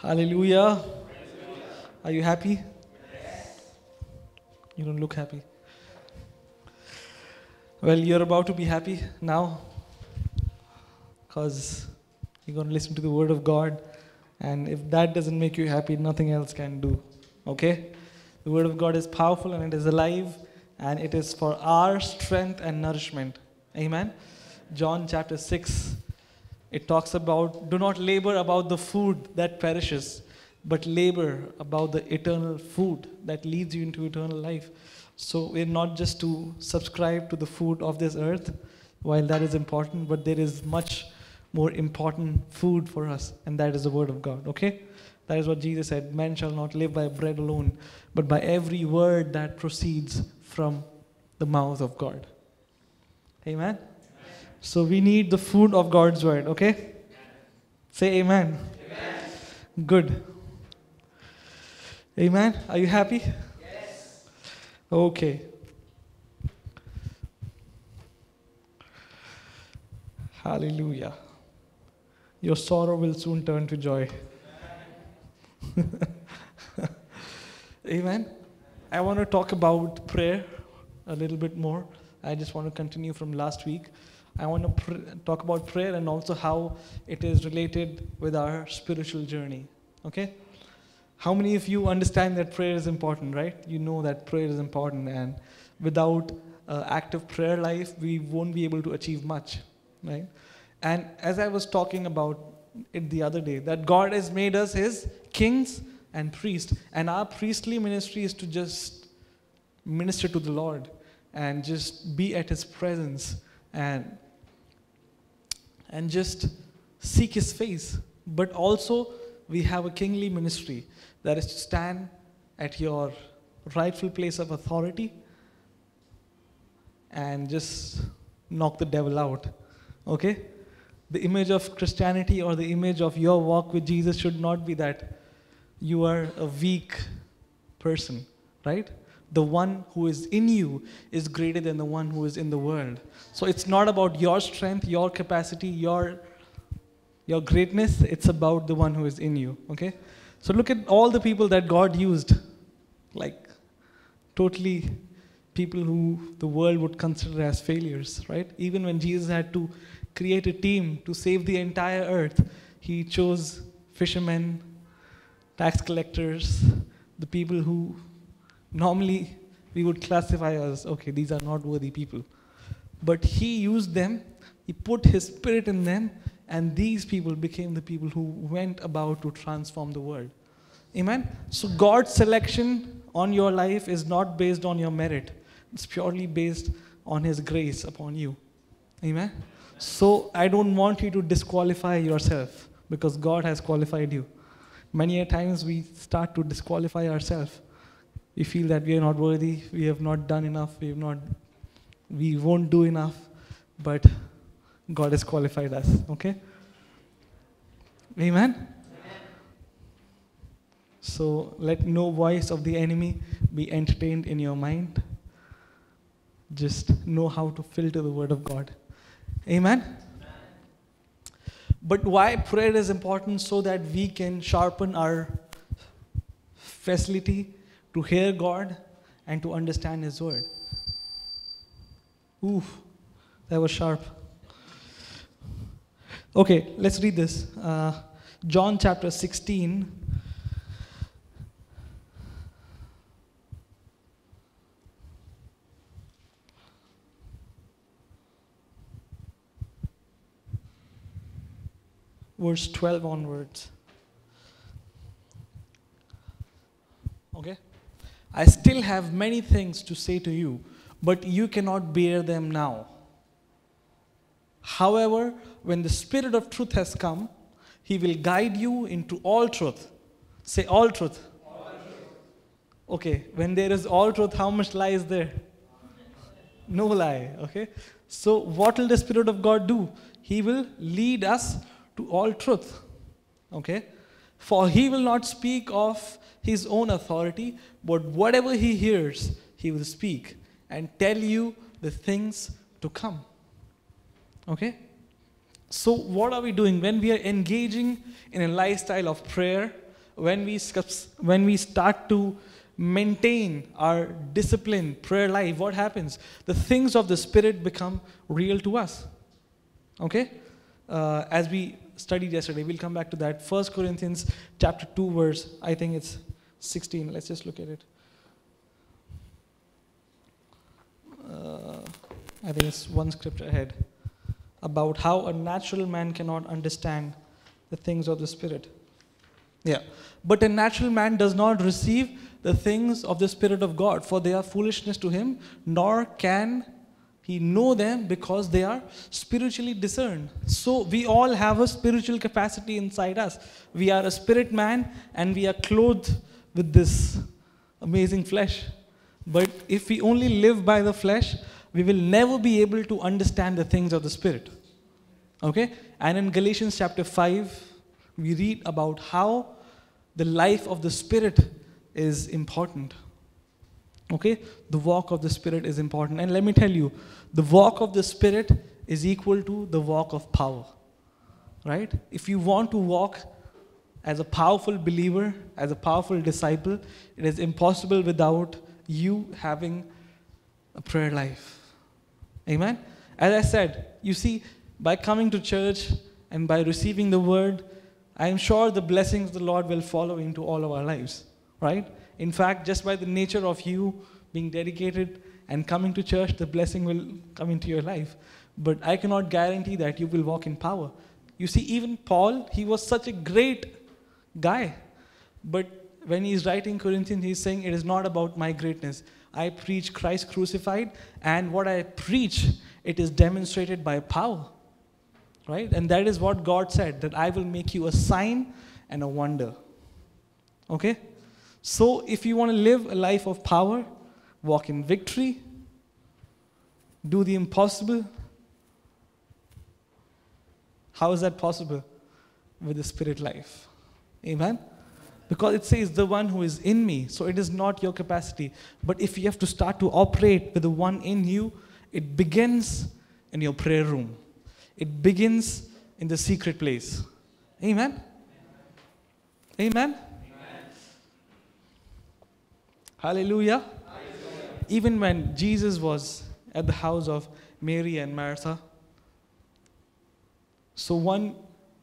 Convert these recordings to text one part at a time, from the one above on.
Hallelujah. Are you happy? You don't look happy. Well, you're about to be happy now because you're going to listen to the Word of God. And if that doesn't make you happy, nothing else can do. Okay? The Word of God is powerful and it is alive and it is for our strength and nourishment. Amen? John chapter 6, it talks about do not labor about the food that perishes, but labor about the eternal food that leads you into eternal life. So we're not just to subscribe to the food of this earth, while that is important, but there is much more important food for us, and that is the Word of God. Okay? That is what Jesus said Man shall not live by bread alone, but by every word that proceeds from the mouth of God. Amen? So we need the food of God's Word. Okay? Say amen. amen. Good. Amen. Are you happy? Yes. Okay. Hallelujah. Your sorrow will soon turn to joy. Amen. I want to talk about prayer a little bit more. I just want to continue from last week. I want to talk about prayer and also how it is related with our spiritual journey. Okay? How many of you understand that prayer is important, right? You know that prayer is important, and without uh, active prayer life, we won't be able to achieve much, right? And as I was talking about it the other day, that God has made us His kings and priests, and our priestly ministry is to just minister to the Lord and just be at His presence and and just seek His face. But also, we have a kingly ministry that is to stand at your rightful place of authority and just knock the devil out. Okay? The image of Christianity or the image of your walk with Jesus should not be that you are a weak person, right? The one who is in you is greater than the one who is in the world. So it's not about your strength, your capacity, your your greatness, it's about the one who is in you, okay? So look at all the people that God used, like totally people who the world would consider as failures, right? Even when Jesus had to create a team to save the entire earth, he chose fishermen, tax collectors, the people who normally we would classify as okay, these are not worthy people. But he used them, he put his spirit in them, and these people became the people who went about to transform the world. Amen? So God's selection on your life is not based on your merit, it's purely based on his grace upon you. Amen? So I don't want you to disqualify yourself because God has qualified you. Many a times we start to disqualify ourselves. We feel that we are not worthy, we have not done enough, we have not we won't do enough, but God has qualified us. Okay? Amen? Amen? So let no voice of the enemy be entertained in your mind. Just know how to filter the word of God. Amen? Amen? But why prayer is important so that we can sharpen our facility to hear God and to understand His word. Ooh, that was sharp. Okay, let's read this. Uh, John chapter 16. Verse 12 onwards. Okay? I still have many things to say to you, but you cannot bear them now. However, when the Spirit of truth has come, He will guide you into all truth. Say, all truth. Okay, when there is all truth, how much lie is there? No lie, okay? So, what will the Spirit of God do? He will lead us to all truth, okay? For He will not speak of His own authority, but whatever He hears, He will speak and tell you the things to come. Okay? So, what are we doing? When we are engaging in a lifestyle of prayer, when we, when we start to maintain our discipline, prayer life, what happens? The things of the Spirit become real to us. Okay? Uh, as we studied yesterday, we'll come back to that. First Corinthians chapter 2, verse, I think it's 16. Let's just look at it. Uh, I think it's one scripture ahead about how a natural man cannot understand the things of the Spirit. Yeah. But a natural man does not receive the things of the Spirit of God, for they are foolishness to him, nor can he know them because they are spiritually discerned. So we all have a spiritual capacity inside us. We are a spirit man and we are clothed with this amazing flesh. But if we only live by the flesh, we will never be able to understand the things of the Spirit. Okay? And in Galatians chapter 5, we read about how the life of the Spirit is important. Okay? The walk of the Spirit is important. And let me tell you, the walk of the Spirit is equal to the walk of power. Right? If you want to walk as a powerful believer, as a powerful disciple, it is impossible without you having a prayer life. Amen? As I said, you see, by coming to church and by receiving the word, I am sure the blessings of the Lord will follow into all of our lives, right? In fact, just by the nature of you being dedicated and coming to church, the blessing will come into your life. But I cannot guarantee that you will walk in power. You see, even Paul, he was such a great guy. But when he's writing Corinthians, he's saying, It is not about my greatness. I preach Christ crucified, and what I preach, it is demonstrated by power. Right? And that is what God said that I will make you a sign and a wonder. Okay? So, if you want to live a life of power, walk in victory, do the impossible, how is that possible? With the spirit life. Amen? Because it says, the one who is in me. So it is not your capacity. But if you have to start to operate with the one in you, it begins in your prayer room, it begins in the secret place. Amen? Amen? Hallelujah. Even when Jesus was at the house of Mary and Martha, so one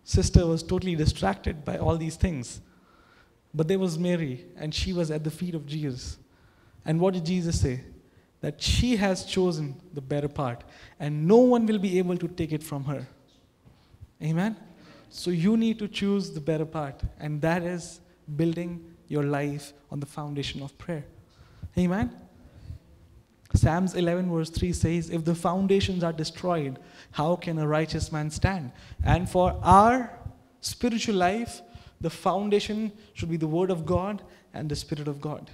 sister was totally distracted by all these things. But there was Mary, and she was at the feet of Jesus. And what did Jesus say? That she has chosen the better part, and no one will be able to take it from her. Amen? So you need to choose the better part, and that is building your life on the foundation of prayer. Amen? Psalms 11, verse 3 says, If the foundations are destroyed, how can a righteous man stand? And for our spiritual life, the foundation should be the Word of God and the Spirit of God.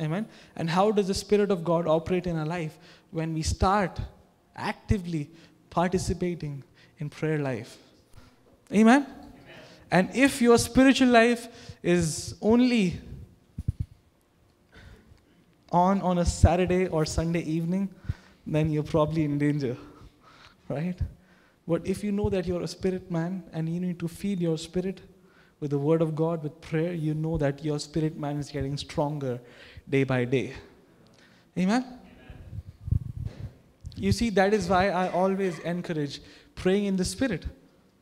Amen. And how does the Spirit of God operate in our life? When we start actively participating in prayer life. Amen. And if your spiritual life is only on on a Saturday or Sunday evening, then you're probably in danger, right? But if you know that you're a spirit man and you need to feed your spirit with the word of God, with prayer, you know that your spirit man is getting stronger day by day. Amen? You see, that is why I always encourage praying in the spirit.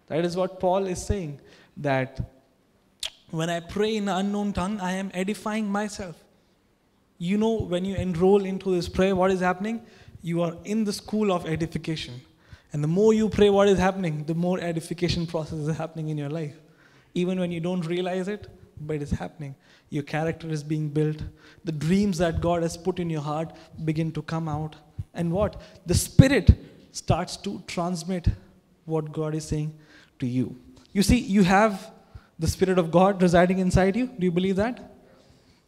That is what Paul is saying that when I pray in an unknown tongue, I am edifying myself. You know, when you enroll into this prayer, what is happening? You are in the school of edification. And the more you pray, what is happening? The more edification process is happening in your life even when you don't realize it, but it's happening. Your character is being built. The dreams that God has put in your heart begin to come out. And what? The Spirit starts to transmit what God is saying to you. You see, you have the Spirit of God residing inside you. Do you believe that?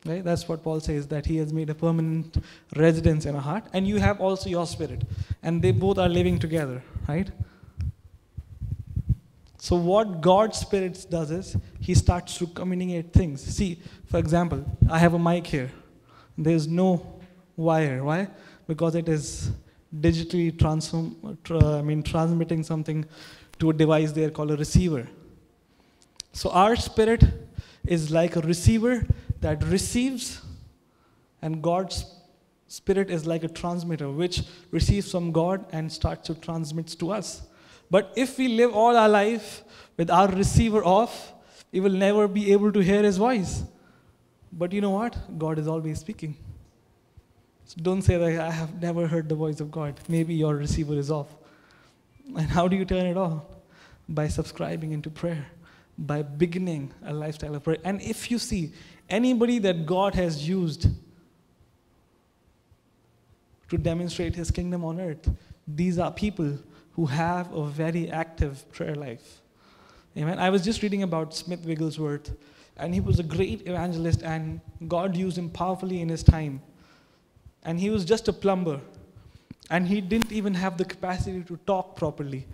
Right? That's what Paul says, that he has made a permanent residence in a heart. And you have also your spirit. And they both are living together, right? So, what God's Spirit does is He starts to communicate things. See, for example, I have a mic here. There's no wire. Why? Because it is digitally transform, tra- I mean, transmitting something to a device there called a receiver. So, our spirit is like a receiver that receives, and God's spirit is like a transmitter which receives from God and starts to transmit to us. But if we live all our life with our receiver off, we will never be able to hear his voice. But you know what? God is always speaking. So don't say that I have never heard the voice of God. Maybe your receiver is off. And how do you turn it on? By subscribing into prayer, by beginning a lifestyle of prayer. And if you see anybody that God has used to demonstrate his kingdom on earth, these are people who have a very active prayer life. Amen. I was just reading about Smith Wigglesworth, and he was a great evangelist, and God used him powerfully in his time. And he was just a plumber, and he didn't even have the capacity to talk properly.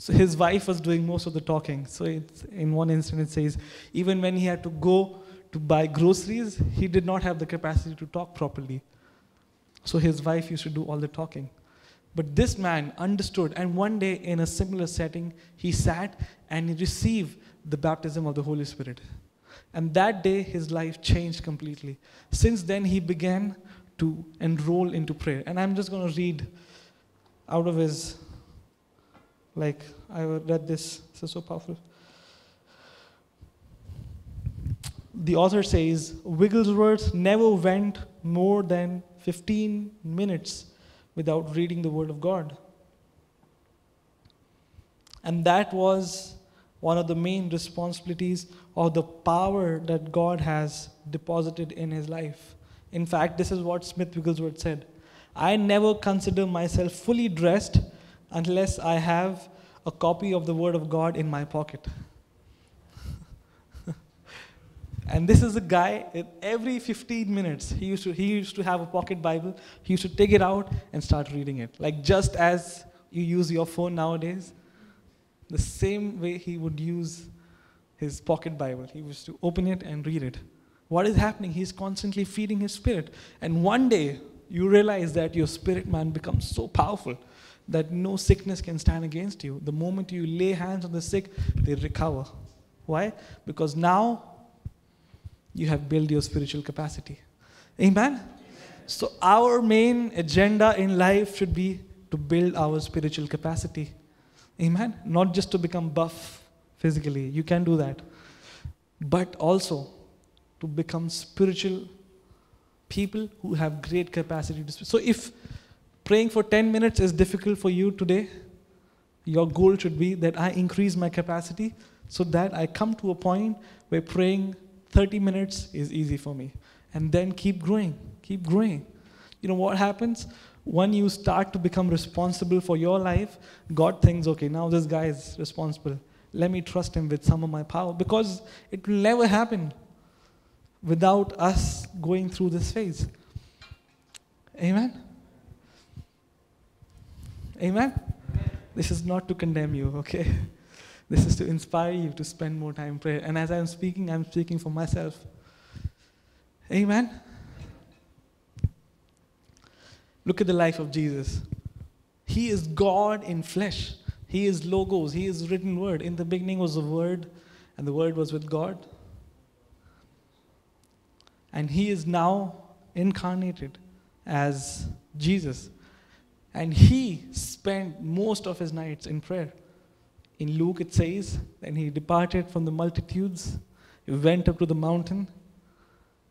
So his wife was doing most of the talking. So in one instance, it says, even when he had to go to buy groceries, he did not have the capacity to talk properly. So his wife used to do all the talking. But this man understood, and one day in a similar setting, he sat and he received the baptism of the Holy Spirit. And that day, his life changed completely. Since then, he began to enroll into prayer. And I'm just going to read out of his, like, I read this, this is so powerful. The author says Wigglesworth never went more than 15 minutes without reading the Word of God. And that was one of the main responsibilities of the power that God has deposited in his life. In fact, this is what Smith Wigglesworth said I never consider myself fully dressed unless I have a copy of the Word of God in my pocket. and this is a guy, every 15 minutes, he used, to, he used to have a pocket Bible. He used to take it out and start reading it. Like just as you use your phone nowadays, the same way he would use his pocket Bible. He used to open it and read it. What is happening? He's constantly feeding his spirit. And one day, you realize that your spirit man becomes so powerful that no sickness can stand against you. The moment you lay hands on the sick, they recover. Why? Because now you have built your spiritual capacity. Amen? Amen? So, our main agenda in life should be to build our spiritual capacity. Amen? Not just to become buff physically, you can do that, but also to become spiritual people who have great capacity to speak. So, if praying for 10 minutes is difficult for you today, your goal should be that I increase my capacity so that I come to a point where praying 30 minutes is easy for me. And then keep growing, keep growing. You know what happens? When you start to become responsible for your life, God thinks, okay, now this guy is responsible. Let me trust him with some of my power because it will never happen without us going through this phase. Amen? Amen? Amen? This is not to condemn you, okay? This is to inspire you to spend more time in prayer. And as I'm speaking, I'm speaking for myself. Amen? Look at the life of Jesus. He is God in flesh. He is logos. He is written word. In the beginning was the word, and the word was with God. And he is now incarnated as Jesus. And he spent most of his nights in prayer. In Luke, it says, then he departed from the multitudes, he went up to the mountain,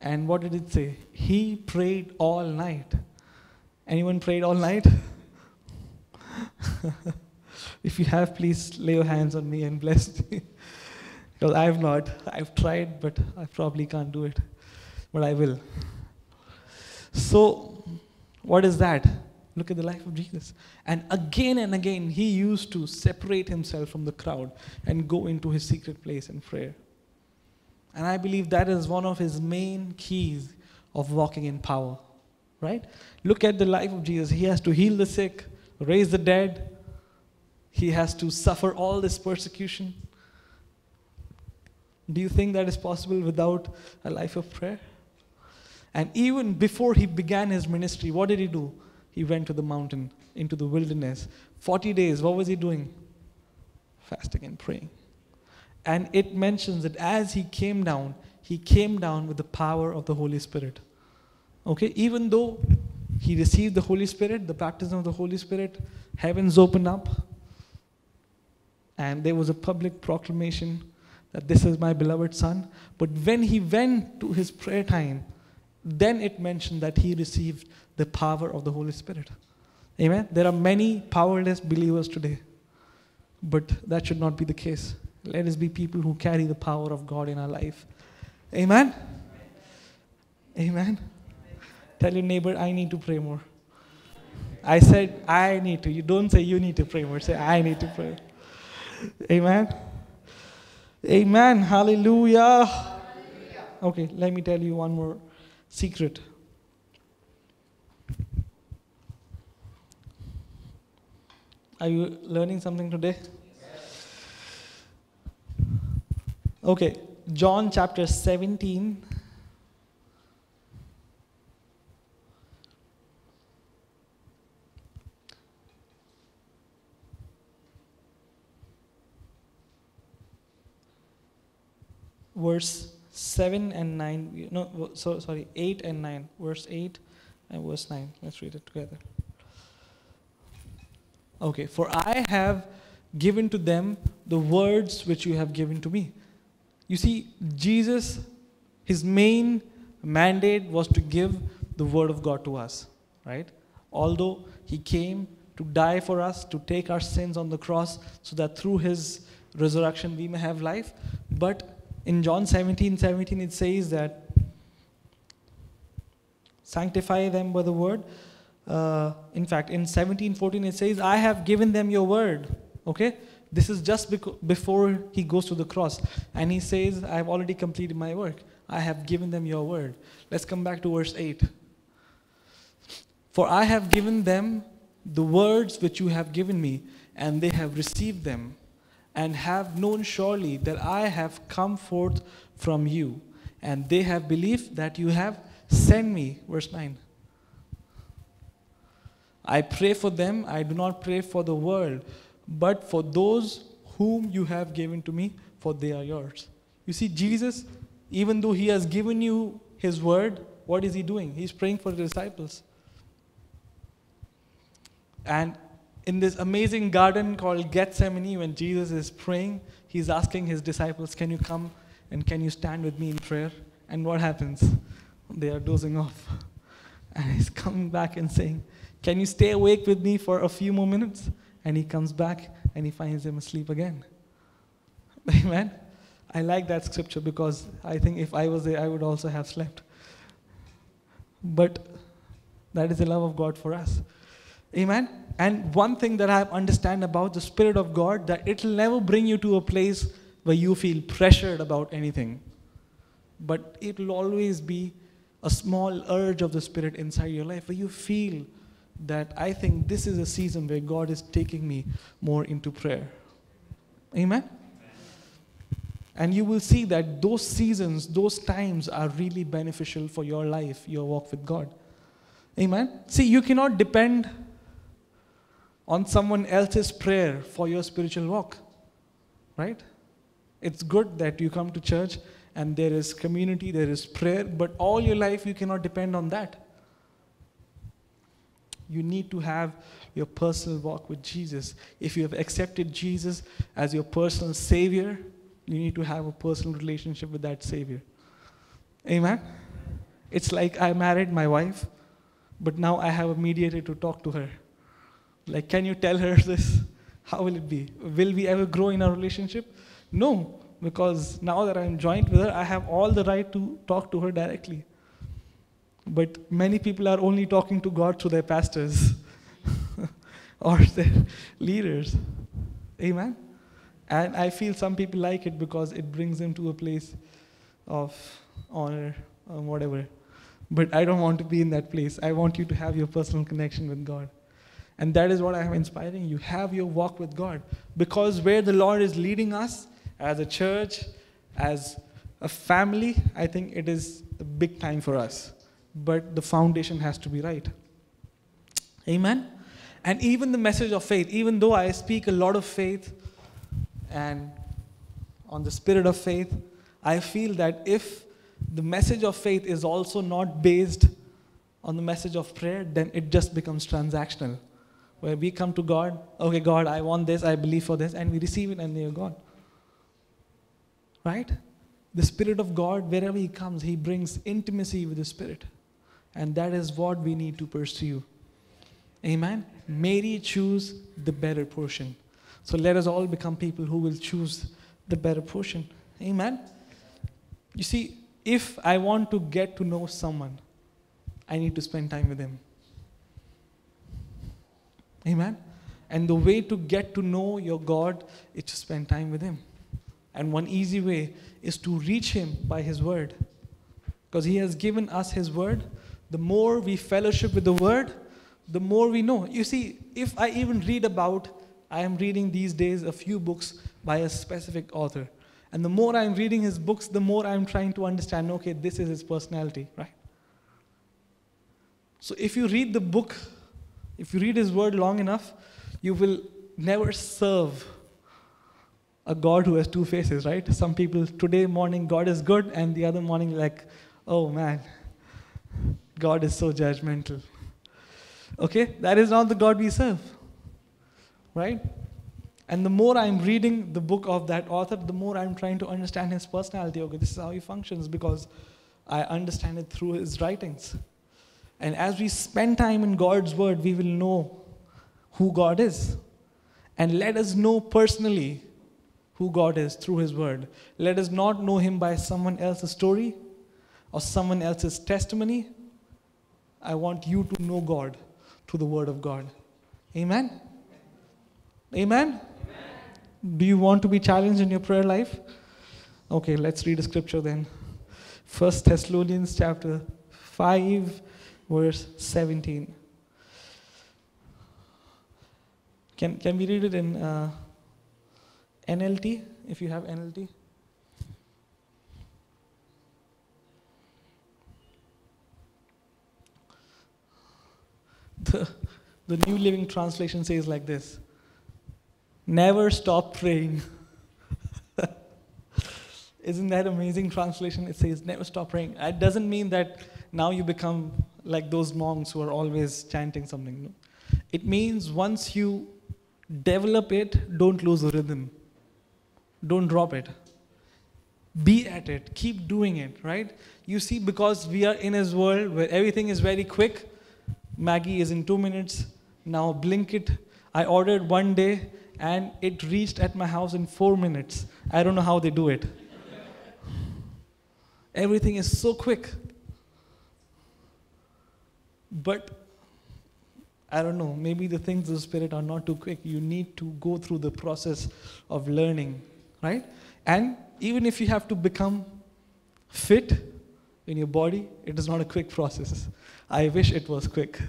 and what did it say? He prayed all night. Anyone prayed all night? if you have, please lay your hands on me and bless me. because I have not. I've tried, but I probably can't do it. But I will. So, what is that? Look at the life of Jesus. And again and again, he used to separate himself from the crowd and go into his secret place in prayer. And I believe that is one of his main keys of walking in power. Right? Look at the life of Jesus. He has to heal the sick, raise the dead, he has to suffer all this persecution. Do you think that is possible without a life of prayer? And even before he began his ministry, what did he do? He went to the mountain, into the wilderness. 40 days, what was he doing? Fasting and praying. And it mentions that as he came down, he came down with the power of the Holy Spirit. Okay, even though he received the Holy Spirit, the baptism of the Holy Spirit, heavens opened up, and there was a public proclamation that this is my beloved Son. But when he went to his prayer time, then it mentioned that he received the power of the Holy Spirit. Amen. There are many powerless believers today, but that should not be the case. Let us be people who carry the power of God in our life. Amen. Amen. Tell your neighbor, I need to pray more. I said, I need to. You don't say you need to pray more. Say, I need to pray. Amen. Amen. Hallelujah. Hallelujah. Okay, let me tell you one more secret. Are you learning something today? Okay, John chapter 17. Verse 7 and 9. No, so, sorry, 8 and 9. Verse 8 and verse 9. Let's read it together. Okay, for I have given to them the words which you have given to me. You see, Jesus, his main mandate was to give the word of God to us, right? Although he came to die for us, to take our sins on the cross, so that through his resurrection we may have life. But in John 17 17, it says that sanctify them by the word. Uh, in fact, in 17:14 it says, I have given them your word. Okay? This is just before he goes to the cross. And he says, I have already completed my work. I have given them your word. Let's come back to verse 8. For I have given them the words which you have given me, and they have received them and have known surely that I have come forth from you, and they have believed that you have sent me. Verse 9. I pray for them, I do not pray for the world, but for those whom you have given to me, for they are yours. You see, Jesus, even though he has given you his word, what is he doing? He's praying for the disciples. And in this amazing garden called Gethsemane, when Jesus is praying, he's asking his disciples, Can you come and can you stand with me in prayer? And what happens? They are dozing off. And he's coming back and saying, Can you stay awake with me for a few more minutes? And he comes back and he finds him asleep again. Amen. I like that scripture because I think if I was there, I would also have slept. But that is the love of God for us. Amen. And one thing that I understand about the Spirit of God that it will never bring you to a place where you feel pressured about anything. But it will always be a small urge of the Spirit inside your life where you feel that I think this is a season where God is taking me more into prayer. Amen? And you will see that those seasons, those times are really beneficial for your life, your walk with God. Amen? See, you cannot depend on someone else's prayer for your spiritual walk. Right? It's good that you come to church and there is community, there is prayer, but all your life you cannot depend on that. You need to have your personal walk with Jesus. If you have accepted Jesus as your personal Savior, you need to have a personal relationship with that Savior. Amen? It's like I married my wife, but now I have a mediator to talk to her. Like, can you tell her this? How will it be? Will we ever grow in our relationship? No, because now that I'm joined with her, I have all the right to talk to her directly. But many people are only talking to God through their pastors or their leaders. Amen? And I feel some people like it because it brings them to a place of honor or whatever. But I don't want to be in that place. I want you to have your personal connection with God. And that is what I am inspiring you. Have your walk with God. Because where the Lord is leading us as a church, as a family, I think it is a big time for us. But the foundation has to be right. Amen? And even the message of faith, even though I speak a lot of faith and on the spirit of faith, I feel that if the message of faith is also not based on the message of prayer, then it just becomes transactional. Where we come to God, okay, God, I want this, I believe for this, and we receive it and they are gone. Right? The Spirit of God, wherever He comes, He brings intimacy with the Spirit. And that is what we need to pursue. Amen. Mary choose the better portion. So let us all become people who will choose the better portion. Amen. You see, if I want to get to know someone, I need to spend time with him. Amen. And the way to get to know your God is to spend time with him. And one easy way is to reach him by his word. Because he has given us his word. The more we fellowship with the word, the more we know. You see, if I even read about, I am reading these days a few books by a specific author. And the more I'm reading his books, the more I'm trying to understand okay, this is his personality, right? So if you read the book, if you read his word long enough, you will never serve a God who has two faces, right? Some people today morning God is good, and the other morning, like, oh man, God is so judgmental. Okay? That is not the God we serve. Right? And the more I'm reading the book of that author, the more I'm trying to understand his personality. Okay, this is how he functions because I understand it through his writings. And as we spend time in God's word, we will know who God is. And let us know personally who God is through his word. Let us not know him by someone else's story or someone else's testimony. I want you to know God through the Word of God. Amen? Amen? Amen? Do you want to be challenged in your prayer life? Okay, let's read a scripture then. First Thessalonians chapter 5, verse 17. Can, can we read it in uh, NLT, if you have NLT? The, the New Living Translation says like this Never stop praying. Isn't that amazing translation? It says never stop praying. It doesn't mean that now you become like those monks who are always chanting something. No? It means once you develop it, don't lose the rhythm. Don't drop it. Be at it. Keep doing it, right? You see, because we are in His world where everything is very quick, Maggi is in two minutes. Now Blinkit, I ordered one day and it reached at my house in four minutes. I don't know how they do it. Everything is so quick. But I don't know, maybe the things of the Spirit are not too quick. You need to go through the process of learning, right? And even if you have to become fit in your body, it is not a quick process. I wish it was quick.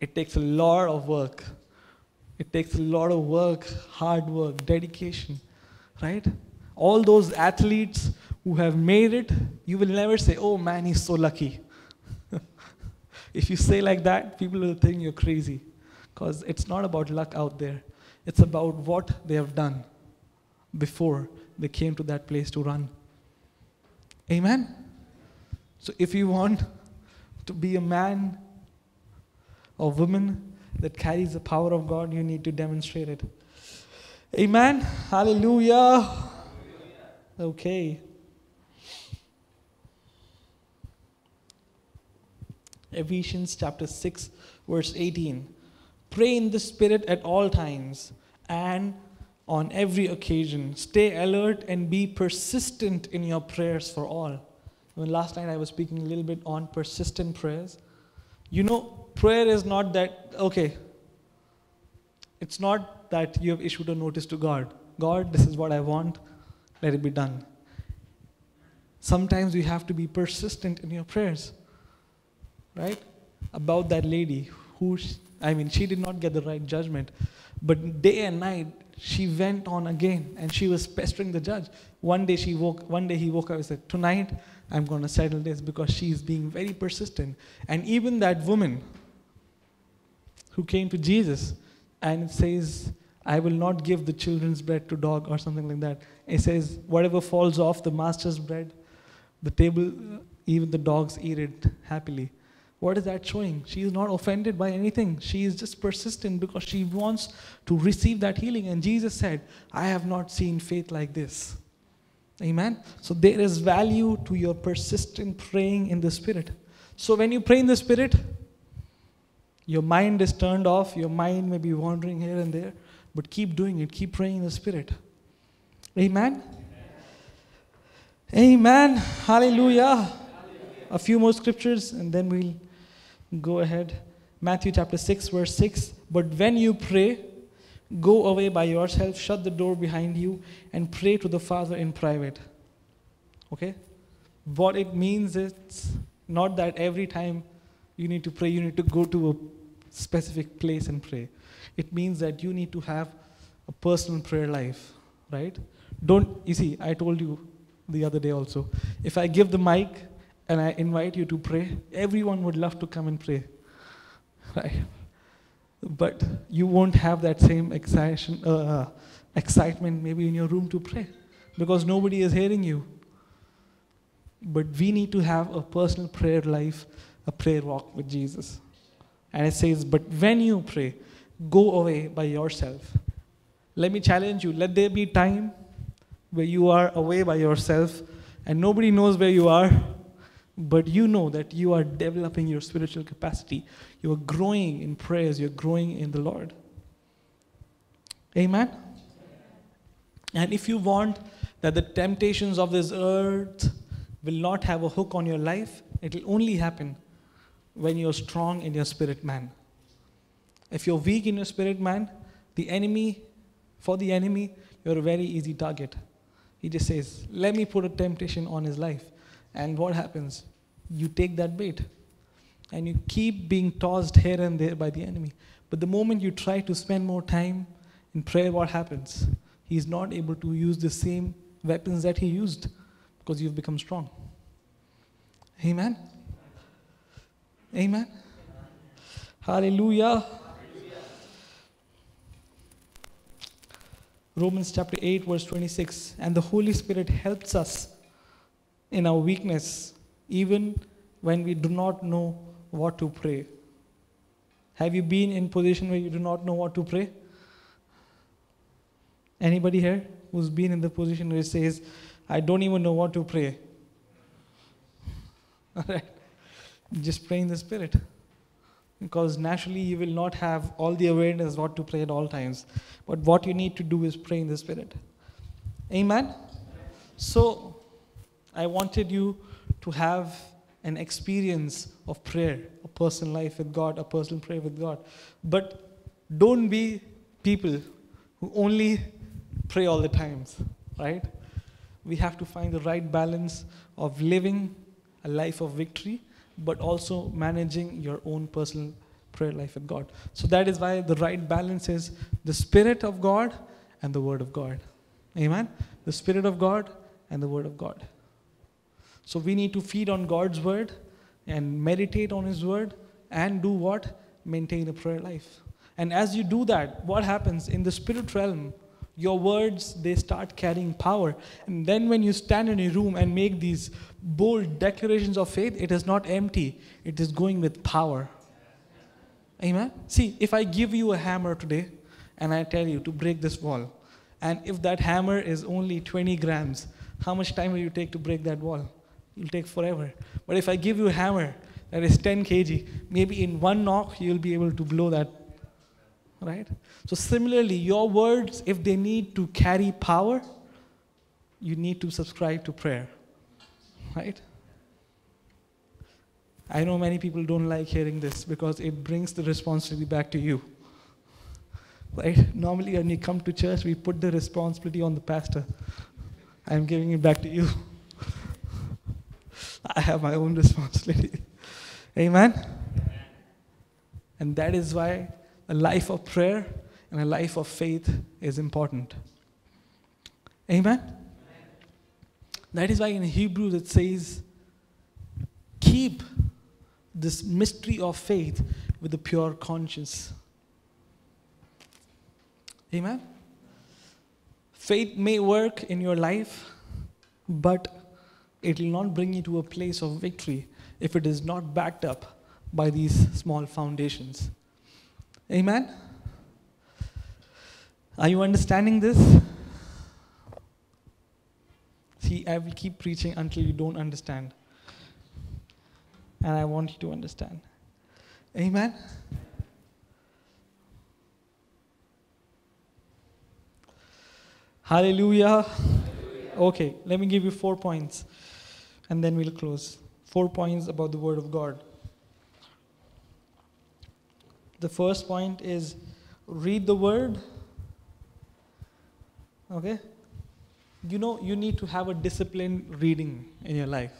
It takes a lot of work. It takes a lot of work, hard work, dedication, right? All those athletes who have made it, you will never say, oh man, he's so lucky. if you say like that, people will think you're crazy. Because it's not about luck out there, it's about what they have done before they came to that place to run. Amen? So if you want to be a man or woman that carries the power of God, you need to demonstrate it. Amen. Hallelujah. Okay. Ephesians chapter 6, verse 18. Pray in the Spirit at all times and on every occasion. Stay alert and be persistent in your prayers for all. When last night I was speaking a little bit on persistent prayers. You know, prayer is not that, okay, it's not that you have issued a notice to God. God, this is what I want, let it be done. Sometimes you have to be persistent in your prayers, right? About that lady who, I mean, she did not get the right judgment, but day and night she went on again and she was pestering the judge. One day she woke, one day he woke up and said, Tonight I'm going to settle this because she's being very persistent. And even that woman who came to Jesus and says, I will not give the children's bread to dog or something like that. It says, whatever falls off the master's bread, the table, even the dogs eat it happily. What is that showing? She is not offended by anything. She is just persistent because she wants to receive that healing. And Jesus said, I have not seen faith like this. Amen. So there is value to your persistent praying in the Spirit. So when you pray in the Spirit, your mind is turned off, your mind may be wandering here and there, but keep doing it, keep praying in the Spirit. Amen. Amen. Hallelujah. A few more scriptures and then we'll go ahead. Matthew chapter 6, verse 6. But when you pray, go away by yourself, shut the door behind you, and pray to the Father in private. Okay? What it means is not that every time you need to pray, you need to go to a specific place and pray. It means that you need to have a personal prayer life, right? Don't, you see, I told you the other day also, if I give the mic and I invite you to pray, everyone would love to come and pray, right? But you won't have that same excitation, uh, excitement maybe in your room to pray because nobody is hearing you. But we need to have a personal prayer life, a prayer walk with Jesus. And it says, But when you pray, go away by yourself. Let me challenge you. Let there be time where you are away by yourself and nobody knows where you are, but you know that you are developing your spiritual capacity. You are growing in prayers, you're growing in the Lord. Amen? And if you want that the temptations of this earth will not have a hook on your life, it will only happen when you're strong in your spirit man. If you're weak in your spirit man, the enemy, for the enemy, you're a very easy target. He just says, Let me put a temptation on his life. And what happens? You take that bait and you keep being tossed here and there by the enemy. But the moment you try to spend more time in prayer, what happens? He's not able to use the same weapons that he used because you've become strong. Amen. Amen. Hallelujah. Romans chapter 8, verse 26. And the Holy Spirit helps us in our weakness, even when we do not know what to pray. Have you been in position where you do not know what to pray? Anybody here who's been in the position where it says, I don't even know what to pray? All right. Just pray in the Spirit. Because naturally you will not have all the awareness what to pray at all times. But what you need to do is pray in the Spirit. Amen? So, I wanted you to have an experience of prayer, a personal life with God, a personal prayer with God. But don't be people who only pray all the times, right? We have to find the right balance of living a life of victory, but also managing your own personal prayer life with God. So that is why the right balance is the Spirit of God and the Word of God. Amen? The Spirit of God and the Word of God. So we need to feed on God's Word and meditate on His Word and do what? Maintain a prayer life. And as you do that, what happens in the spirit realm? Your words, they start carrying power. And then when you stand in a room and make these bold declarations of faith, it is not empty, it is going with power. Amen? See, if I give you a hammer today and I tell you to break this wall, and if that hammer is only 20 grams, how much time will you take to break that wall? It'll take forever. But if I give you a hammer that is 10 kg, maybe in one knock you'll be able to blow that. Right? So, similarly, your words, if they need to carry power, you need to subscribe to prayer. Right? I know many people don't like hearing this because it brings the responsibility back to you. Right? Normally, when you come to church, we put the responsibility on the pastor. I'm giving it back to you. I have my own responsibility. Amen? And that is why a life of prayer and a life of faith is important. Amen? That is why in Hebrews it says, keep this mystery of faith with a pure conscience. Amen? Faith may work in your life, but it will not bring you to a place of victory if it is not backed up by these small foundations. Amen? Are you understanding this? See, I will keep preaching until you don't understand. And I want you to understand. Amen? Hallelujah. Okay, let me give you four points and then we'll close. Four points about the Word of God. The first point is read the Word. Okay? You know, you need to have a disciplined reading in your life.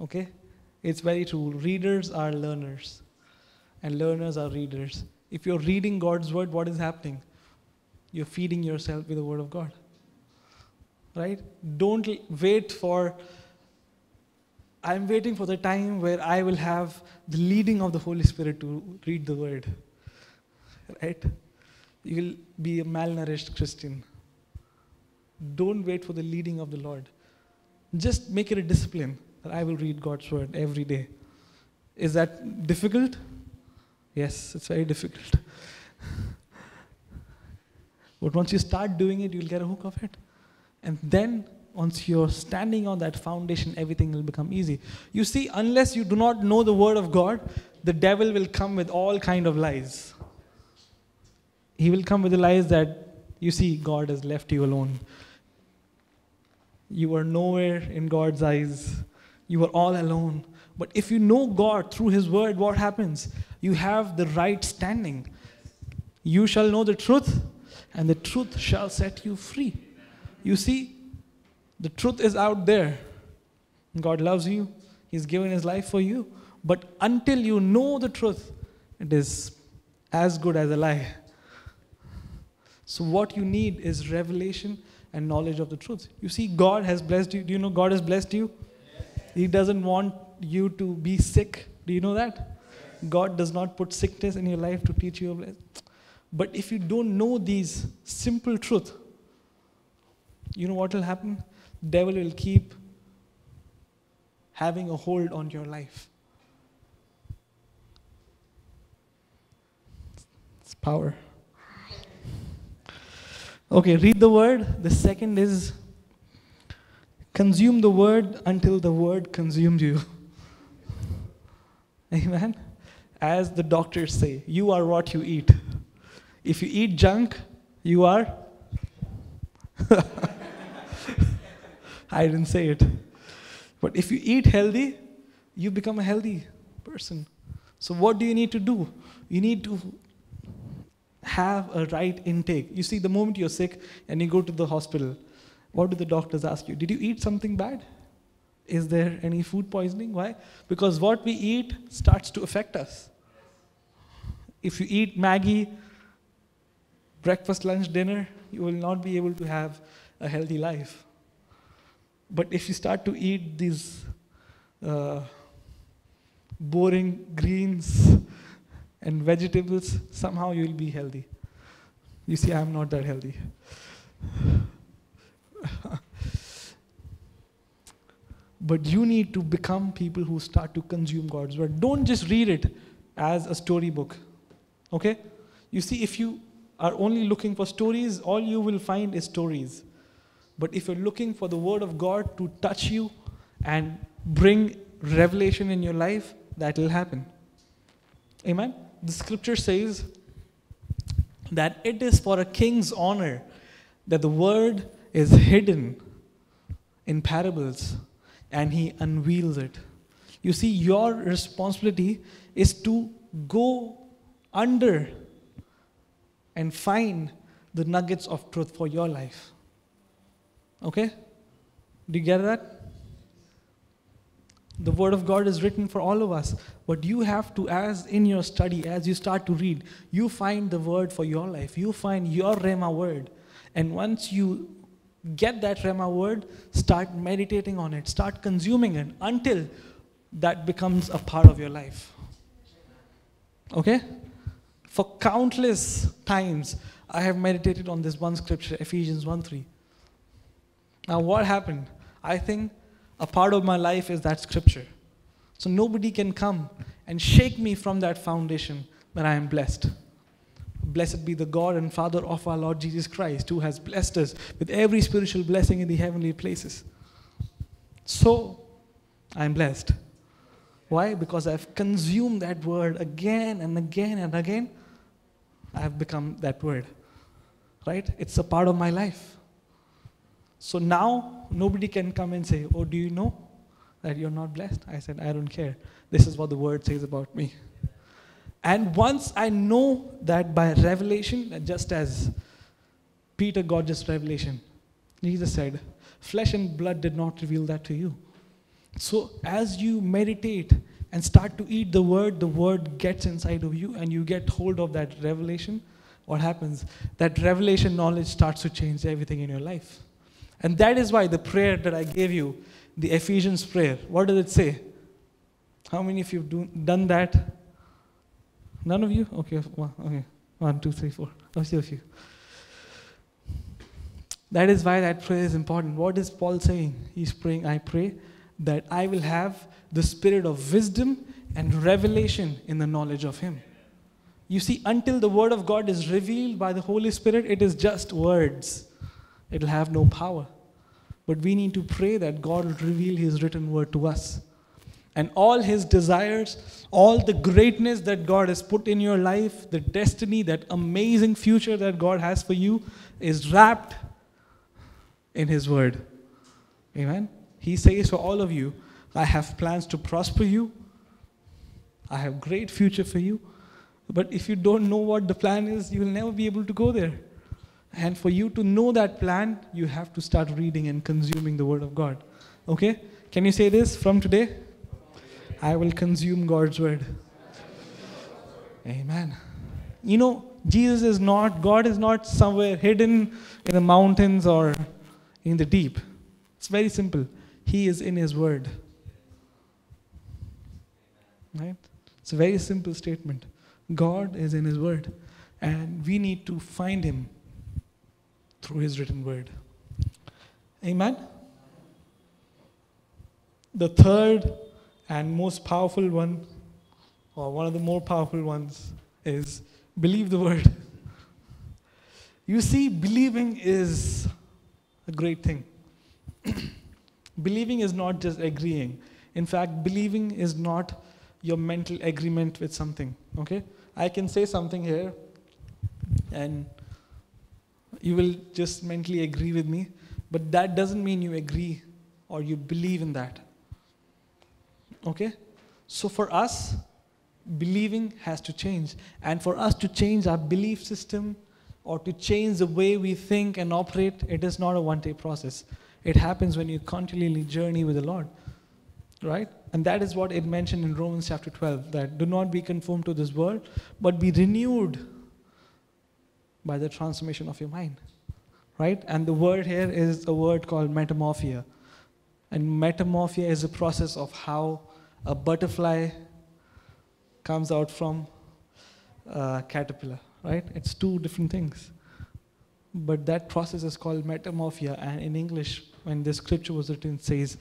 Okay? It's very true. Readers are learners, and learners are readers. If you're reading God's Word, what is happening? You're feeding yourself with the Word of God. Right? Don't wait for, I'm waiting for the time where I will have the leading of the Holy Spirit to read the Word. Right? You will be a malnourished Christian. Don't wait for the leading of the Lord. Just make it a discipline that I will read God's Word every day. Is that difficult? Yes, it's very difficult. But once you start doing it, you'll get a hook of it. And then, once you're standing on that foundation, everything will become easy. You see, unless you do not know the word of God, the devil will come with all kind of lies. He will come with the lies that you see God has left you alone. You are nowhere in God's eyes. You are all alone. But if you know God through His Word, what happens? You have the right standing. You shall know the truth, and the truth shall set you free. You see, the truth is out there. God loves you, He's given His life for you. But until you know the truth, it is as good as a lie. So, what you need is revelation and knowledge of the truth. You see, God has blessed you. Do you know God has blessed you? He doesn't want you to be sick. Do you know that? God does not put sickness in your life to teach you a blessing. But if you don't know these simple truth, you know what will happen? Devil will keep having a hold on your life. It's power. Okay, read the word. The second is consume the word until the word consumes you. Amen. As the doctors say, you are what you eat. If you eat junk, you are. I didn't say it. But if you eat healthy, you become a healthy person. So, what do you need to do? You need to have a right intake. You see, the moment you're sick and you go to the hospital, what do the doctors ask you? Did you eat something bad? Is there any food poisoning? Why? Because what we eat starts to affect us. If you eat Maggi, breakfast, lunch, dinner, you will not be able to have a healthy life. But if you start to eat these uh, boring greens and vegetables, somehow you will be healthy. You see, I'm not that healthy. but you need to become people who start to consume God's word. Don't just read it as a storybook. Okay? You see, if you are only looking for stories, all you will find is stories. But if you're looking for the Word of God to touch you and bring revelation in your life, that will happen. Amen? The scripture says that it is for a king's honor that the Word is hidden in parables and he unveils it. You see, your responsibility is to go under and find the nuggets of truth for your life. Okay? Do you get that? The Word of God is written for all of us. But you have to, as in your study, as you start to read, you find the Word for your life. You find your Rhema Word. And once you get that Rhema Word, start meditating on it, start consuming it until that becomes a part of your life. Okay? For countless times, I have meditated on this one scripture, Ephesians 1 3. Now, what happened? I think a part of my life is that scripture. So nobody can come and shake me from that foundation that I am blessed. Blessed be the God and Father of our Lord Jesus Christ, who has blessed us with every spiritual blessing in the heavenly places. So, I'm blessed. Why? Because I've consumed that word again and again and again. I have become that word. Right? It's a part of my life. So now nobody can come and say, Oh, do you know that you're not blessed? I said, I don't care. This is what the word says about me. And once I know that by revelation, just as Peter got this revelation, Jesus said, Flesh and blood did not reveal that to you. So as you meditate and start to eat the word, the word gets inside of you and you get hold of that revelation. What happens? That revelation knowledge starts to change everything in your life. And that is why the prayer that I gave you, the Ephesians prayer, what does it say? How many of you have done that? None of you? Okay, one, okay. One, two, three, four. See a few. That is why that prayer is important. What is Paul saying? He's praying, I pray that I will have the spirit of wisdom and revelation in the knowledge of Him. You see, until the Word of God is revealed by the Holy Spirit, it is just words, it'll have no power. But we need to pray that God will reveal His written Word to us and all his desires, all the greatness that God has put in your life, the destiny, that amazing future that God has for you is wrapped in his word. Amen. He says for all of you, I have plans to prosper you. I have great future for you. But if you don't know what the plan is, you will never be able to go there. And for you to know that plan, you have to start reading and consuming the word of God. Okay? Can you say this from today? I will consume God's word. Amen. You know, Jesus is not, God is not somewhere hidden in the mountains or in the deep. It's very simple. He is in His word. Right? It's a very simple statement. God is in His word. And we need to find Him through His written word. Amen? The third and most powerful one, or one of the more powerful ones, is believe the word. You see, believing is a great thing. believing is not just agreeing. In fact, believing is not your mental agreement with something. Okay? I can say something here, and you will just mentally agree with me, but that doesn't mean you agree or you believe in that. Okay? So for us, believing has to change. And for us to change our belief system or to change the way we think and operate, it is not a one day process. It happens when you continually journey with the Lord. Right? And that is what it mentioned in Romans chapter 12 that do not be conformed to this world, but be renewed by the transformation of your mind. Right? And the word here is a word called metamorphia. And metamorphia is a process of how a butterfly comes out from a caterpillar, right? It's two different things. But that process is called metamorphia, and in English, when the scripture was written, it says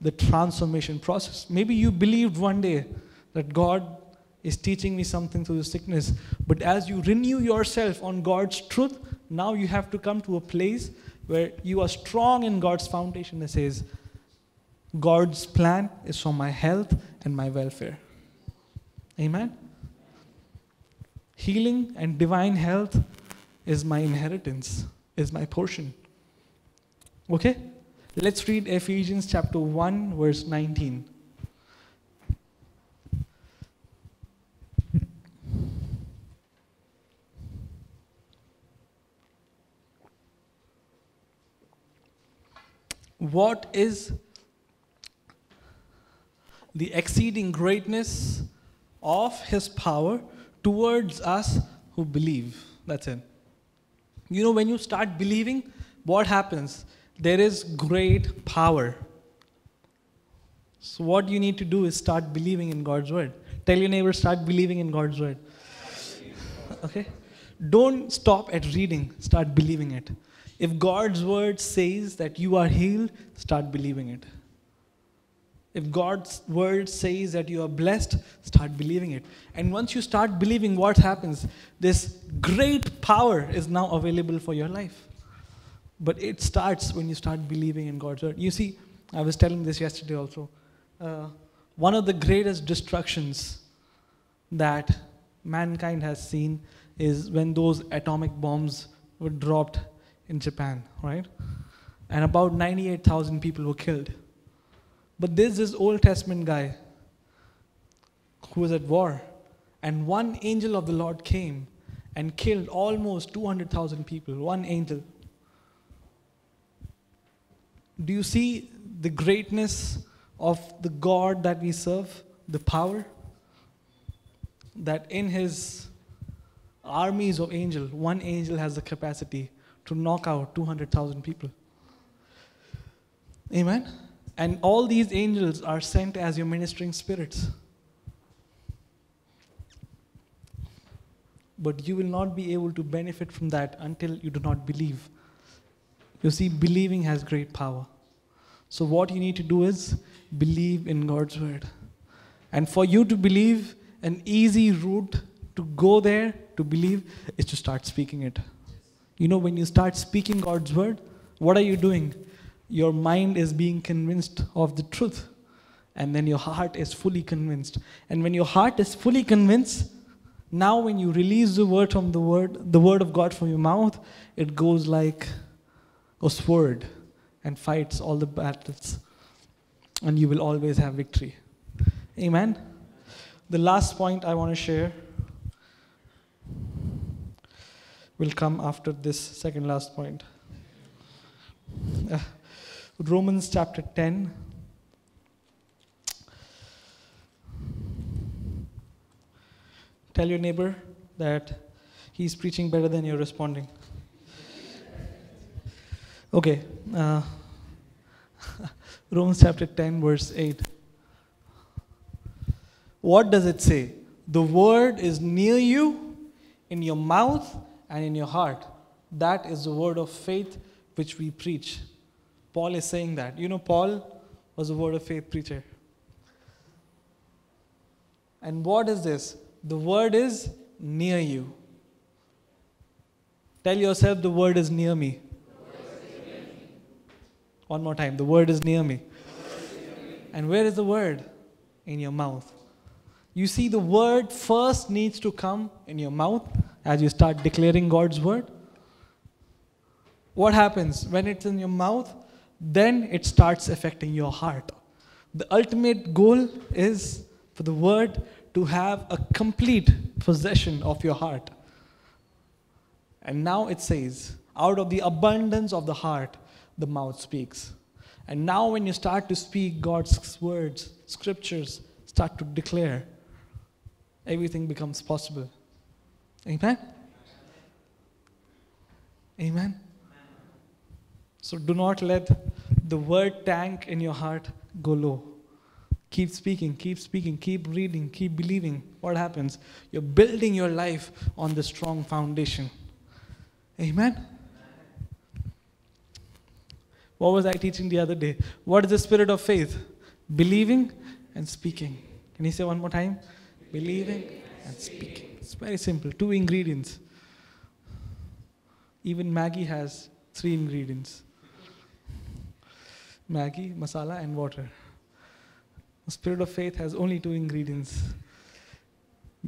the transformation process. Maybe you believed one day that God is teaching me something through the sickness, but as you renew yourself on God's truth, now you have to come to a place where you are strong in God's foundation that says, God's plan is for my health and my welfare. Amen? Healing and divine health is my inheritance, is my portion. Okay? Let's read Ephesians chapter 1, verse 19. What is the exceeding greatness of his power towards us who believe. That's it. You know, when you start believing, what happens? There is great power. So, what you need to do is start believing in God's word. Tell your neighbor, start believing in God's word. Okay? don't stop at reading, start believing it. If God's word says that you are healed, start believing it. If God's word says that you are blessed, start believing it. And once you start believing, what happens? This great power is now available for your life. But it starts when you start believing in God's word. You see, I was telling this yesterday also. Uh, one of the greatest destructions that mankind has seen is when those atomic bombs were dropped in Japan, right? And about 98,000 people were killed. But there's this Old Testament guy who was at war, and one angel of the Lord came and killed almost 200,000 people. One angel. Do you see the greatness of the God that we serve? The power? That in his armies of angels, one angel has the capacity to knock out 200,000 people. Amen? And all these angels are sent as your ministering spirits. But you will not be able to benefit from that until you do not believe. You see, believing has great power. So, what you need to do is believe in God's word. And for you to believe, an easy route to go there to believe is to start speaking it. You know, when you start speaking God's word, what are you doing? Your mind is being convinced of the truth, and then your heart is fully convinced. And when your heart is fully convinced, now when you release the word from the word, the word of God from your mouth, it goes like a sword and fights all the battles, and you will always have victory. Amen. The last point I want to share will come after this second last point. Uh, Romans chapter 10. Tell your neighbor that he's preaching better than you're responding. Okay. Uh, Romans chapter 10, verse 8. What does it say? The word is near you, in your mouth and in your heart. That is the word of faith which we preach. Paul is saying that. You know, Paul was a word of faith preacher. And what is this? The word is near you. Tell yourself the word is near me. One more time. The word is near me. And where is the word? In your mouth. You see, the word first needs to come in your mouth as you start declaring God's word. What happens when it's in your mouth? Then it starts affecting your heart. The ultimate goal is for the word to have a complete possession of your heart. And now it says, out of the abundance of the heart, the mouth speaks. And now, when you start to speak God's words, scriptures, start to declare, everything becomes possible. Amen? Amen? So do not let the word tank in your heart go low. Keep speaking, keep speaking, keep reading, keep believing. What happens? You're building your life on the strong foundation. Amen? What was I teaching the other day? What is the spirit of faith? Believing and speaking. Can you say one more time? Believing and speaking. It's very simple. Two ingredients. Even Maggi has three ingredients Maggi, masala, and water. The spirit of faith has only two ingredients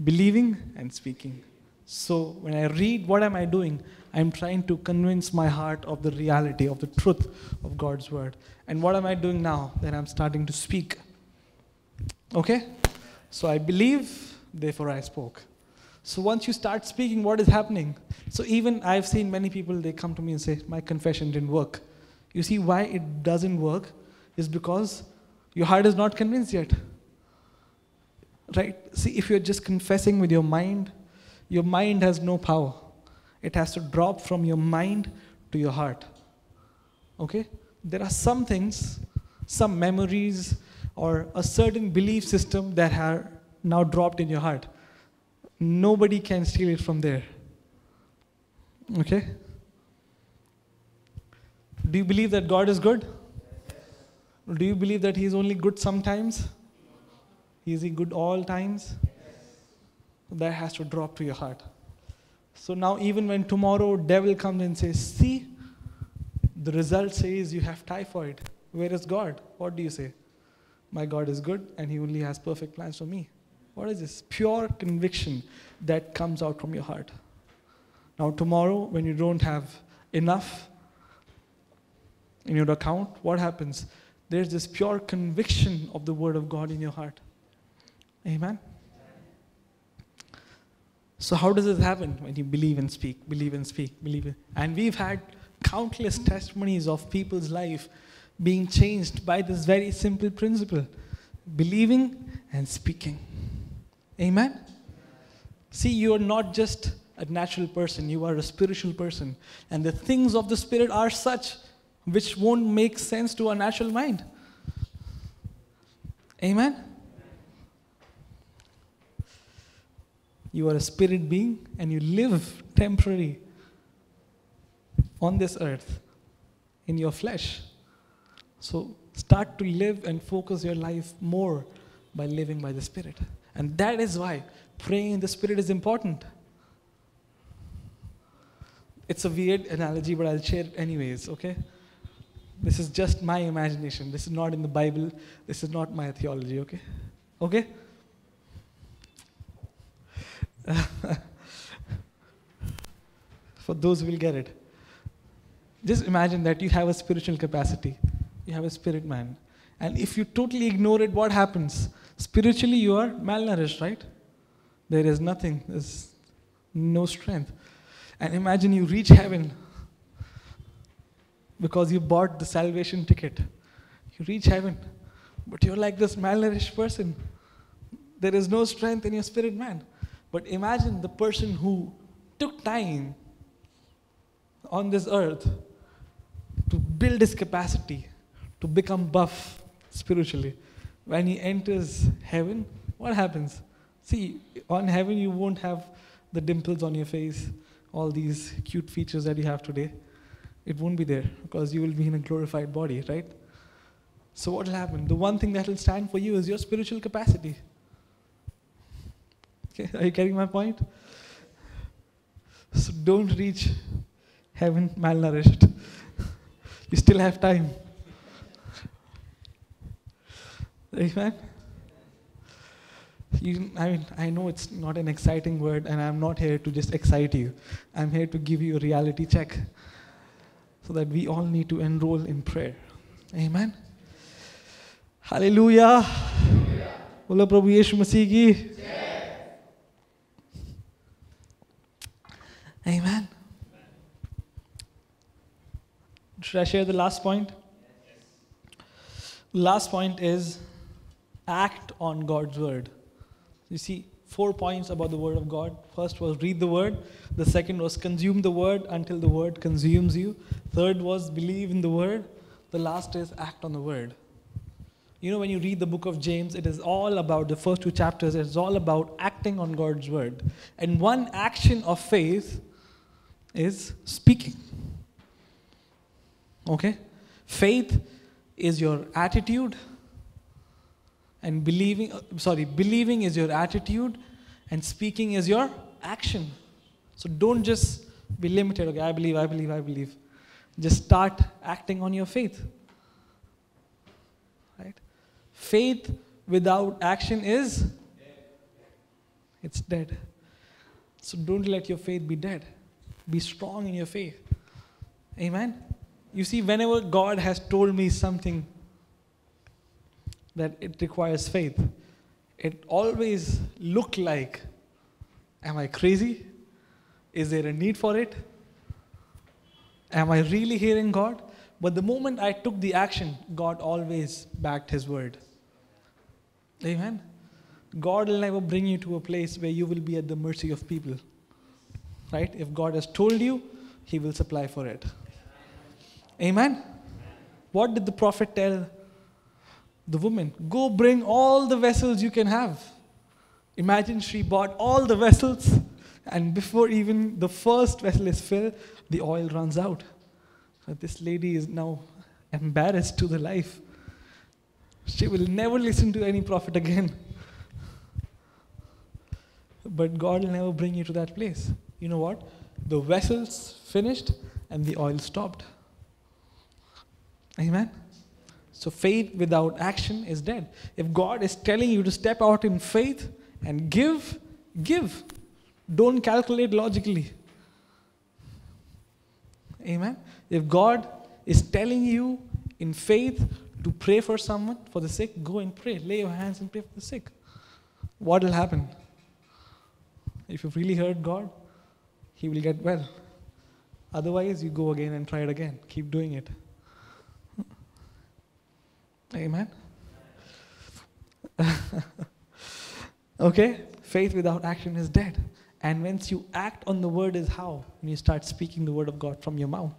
believing and speaking. So when I read, what am I doing? I'm trying to convince my heart of the reality, of the truth of God's word. And what am I doing now? Then I'm starting to speak. Okay? So I believe, therefore I spoke. So once you start speaking, what is happening? So even I've seen many people, they come to me and say, My confession didn't work. You see, why it doesn't work is because your heart is not convinced yet. Right? See, if you're just confessing with your mind, your mind has no power. It has to drop from your mind to your heart. Okay? There are some things, some memories, or a certain belief system that are now dropped in your heart. Nobody can steal it from there. Okay? Do you believe that God is good? Do you believe that He is only good sometimes? Is He good all times? That has to drop to your heart. So now, even when tomorrow devil comes and says, "See, the result says you have typhoid. Where is God?" What do you say? My God is good, and He only has perfect plans for me. What is this? Pure conviction that comes out from your heart. Now, tomorrow, when you don't have enough in your account, what happens? There's this pure conviction of the Word of God in your heart. Amen. So, how does this happen? When you believe and speak, believe and speak, believe. And we've had countless testimonies of people's life being changed by this very simple principle believing and speaking. Amen? See, you are not just a natural person, you are a spiritual person. And the things of the Spirit are such which won't make sense to our natural mind. Amen? You are a spirit being and you live temporary on this earth in your flesh. So start to live and focus your life more by living by the Spirit. And that is why praying in the Spirit is important. It's a weird analogy, but I'll share it anyways, okay? This is just my imagination. This is not in the Bible. This is not my theology, okay? Okay? For those who will get it. Just imagine that you have a spiritual capacity, you have a spirit man. And if you totally ignore it, what happens? Spiritually, you are malnourished, right? There is nothing, there's no strength. And imagine you reach heaven because you bought the salvation ticket. You reach heaven, but you're like this malnourished person. There is no strength in your spirit man. But imagine the person who took time on this earth to build his capacity, to become buff spiritually. When he enters heaven, what happens? See, on heaven, you won't have the dimples on your face, all these cute features that you have today. It won't be there because you will be in a glorified body, right? So, what will happen? The one thing that will stand for you is your spiritual capacity. Okay, are you getting my point? So don't reach heaven malnourished. you still have time. Amen. You, I mean, I know it's not an exciting word, and I'm not here to just excite you. I'm here to give you a reality check so that we all need to enroll in prayer. Amen. Hallelujah. बोलो प्रभु यीशु मसीह की Amen. Should I share the last point? Last point is act on God's word. You see, four points about the word of God. First was read the word. The second was consume the word until the word consumes you. Third was believe in the word. The last is act on the word. You know, when you read the book of James, it is all about the first two chapters, it's all about acting on God's word. And one action of faith is speaking. Okay? Faith is your attitude, and believing, uh, sorry, believing is your attitude, and speaking is your action. So don't just be limited, okay, I believe, I believe, I believe. Just start acting on your faith. Right? Faith without action is it's dead. So don't let your faith be dead. Be strong in your faith. Amen. You see, whenever God has told me something that it requires faith, it always looked like, am I crazy? Is there a need for it? Am I really hearing God? But the moment I took the action, God always backed His word. Amen. God will never bring you to a place where you will be at the mercy of people. Right? If God has told you, He will supply for it. Amen. What did the prophet tell the woman? Go bring all the vessels you can have. Imagine she bought all the vessels And before even the first vessel is filled, the oil runs out. This lady is now embarrassed to the life. She will never listen to any prophet again. But God will never bring you to that place. You know what? The vessel's finished and the oil stopped. Amen? So faith without action is dead. If God is telling you to step out in faith and give, give. Don't calculate logically. Amen? If God is telling you in faith to pray for someone, for the sick, go and pray. Lay your hands and pray for the sick. What will happen? If you've really heard God, He will get well. Otherwise, you go again and try it again. Keep doing it. Amen. okay? Faith without action is dead. And once you act on the word, is how? When you start speaking the word of God from your mouth.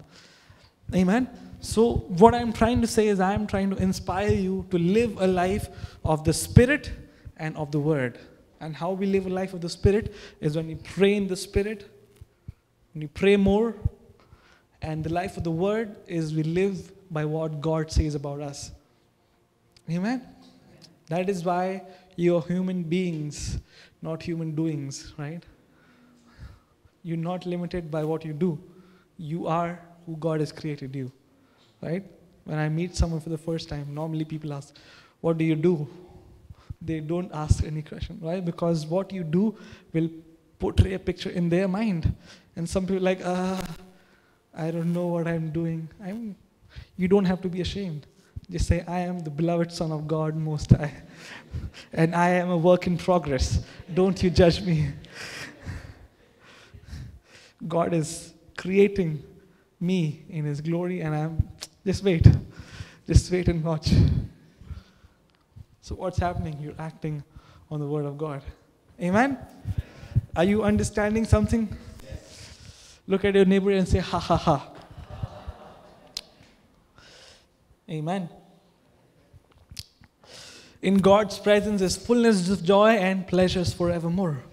Amen. So, what I'm trying to say is, I'm trying to inspire you to live a life of the Spirit and of the Word. And how we live a life of the Spirit is when we pray in the Spirit, when we pray more. And the life of the Word is we live by what God says about us. Amen. That is why you're human beings, not human doings, right? You're not limited by what you do. You are who God has created you, right? When I meet someone for the first time, normally people ask, What do you do? They don't ask any question, right? Because what you do will portray a picture in their mind. And some people like, ah, I don't know what I'm doing. I'm, you don't have to be ashamed. Just say, I am the beloved Son of God Most High. and I am a work in progress. Don't you judge me. God is creating me in His glory, and I'm just wait. Just wait and watch. So, what's happening? You're acting on the Word of God. Amen? Are you understanding something? Look at your neighbor and say, ha ha ha. Amen. In God's presence is fullness of joy and pleasures forevermore.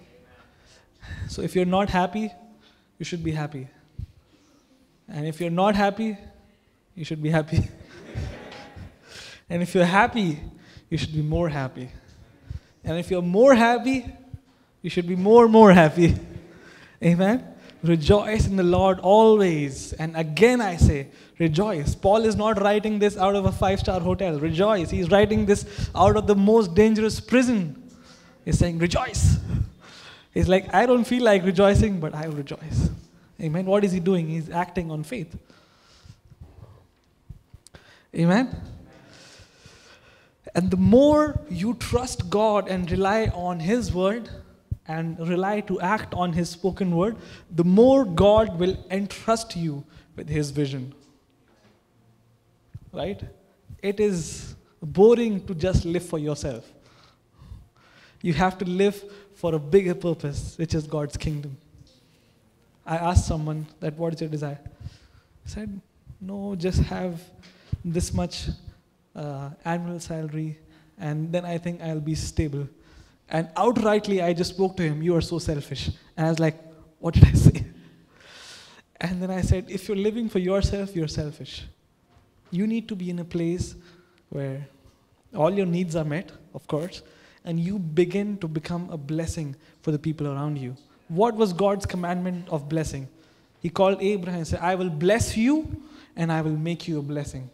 So if you're not happy, you should be happy. And if you're not happy, you should be happy. and if you're happy, you should be more happy. And if you're more happy, you should be more more happy. Amen. Rejoice in the Lord always. And again I say, rejoice. Paul is not writing this out of a five star hotel. Rejoice. He's writing this out of the most dangerous prison. He's saying, rejoice. He's like, I don't feel like rejoicing, but I will rejoice. Amen. What is he doing? He's acting on faith. Amen. And the more you trust God and rely on His word and rely to act on His spoken word, the more God will entrust you with His vision. Right? It is boring to just live for yourself. You have to live for a bigger purpose, which is God's kingdom. I asked someone that what is your desire? He said, no, just have this much uh, annual salary, and then I think I'll be stable. And outrightly, I just spoke to him, You are so selfish. And I was like, What did I say? And then I said, If you're living for yourself, you're selfish. You need to be in a place where all your needs are met, of course, and you begin to become a blessing for the people around you. What was God's commandment of blessing? He called Abraham and said, I will bless you and I will make you a blessing.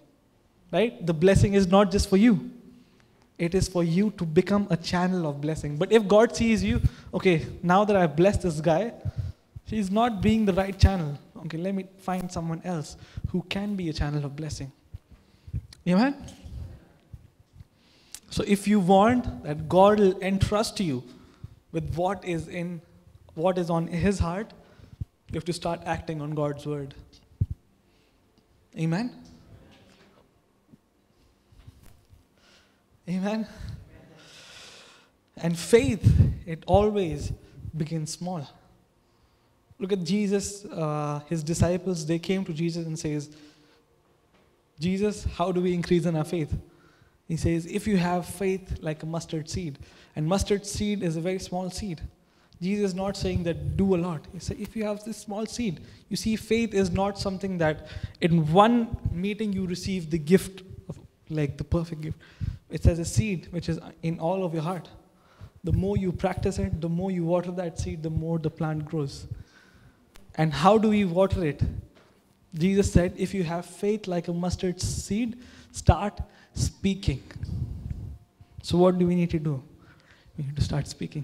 Right? The blessing is not just for you, it is for you to become a channel of blessing. But if God sees you, okay, now that I've blessed this guy, he's not being the right channel. Okay, let me find someone else who can be a channel of blessing. Amen? So if you want that God will entrust you with what is in what is on his heart, you have to start acting on God's word. Amen? Amen? And faith, it always begins small. Look at Jesus, uh, his disciples, they came to Jesus and says, Jesus, how do we increase in our faith? He says, if you have faith like a mustard seed, and mustard seed is a very small seed. Jesus is not saying that do a lot. He said if you have this small seed, you see, faith is not something that in one meeting you receive the gift like the perfect gift. It's as a seed which is in all of your heart. The more you practice it, the more you water that seed, the more the plant grows. And how do we water it? Jesus said, if you have faith like a mustard seed, start speaking. So, what do we need to do? We need to start speaking.